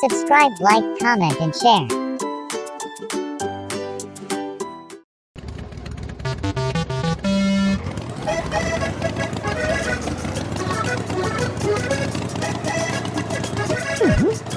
Subscribe, like, comment, and share. Mm-hmm.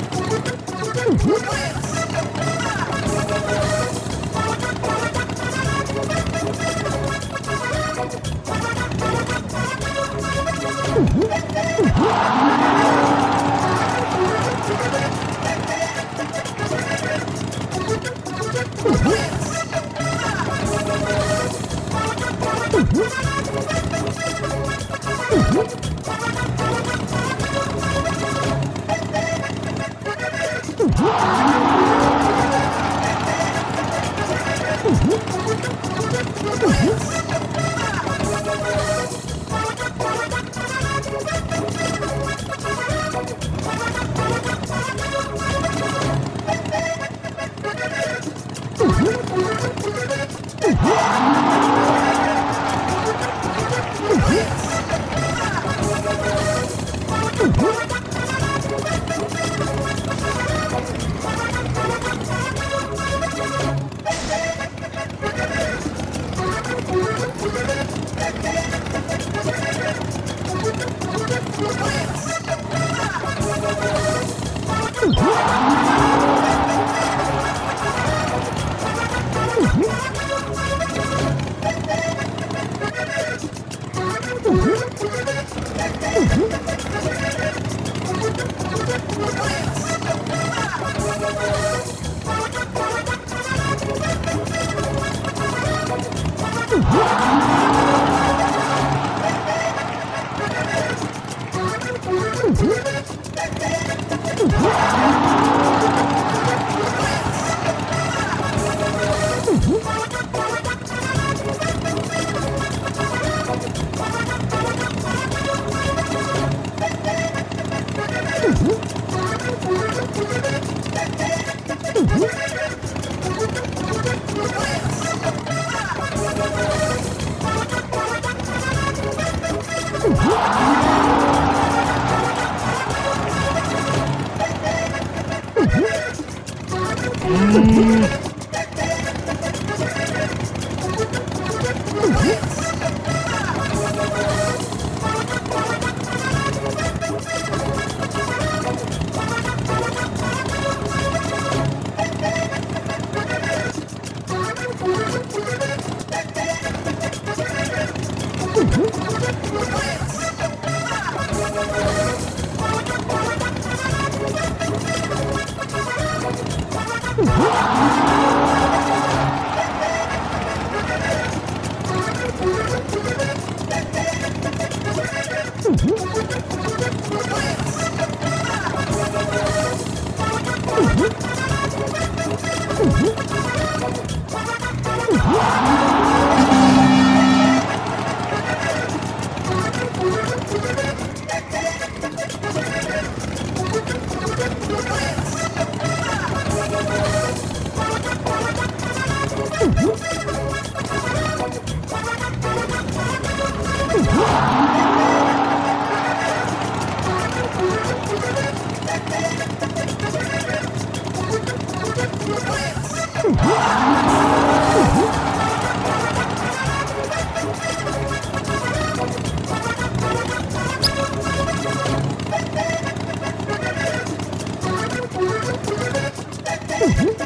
Uhum.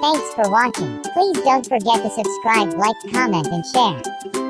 Thanks for watching. Please don't forget to subscribe, like, comment, and share.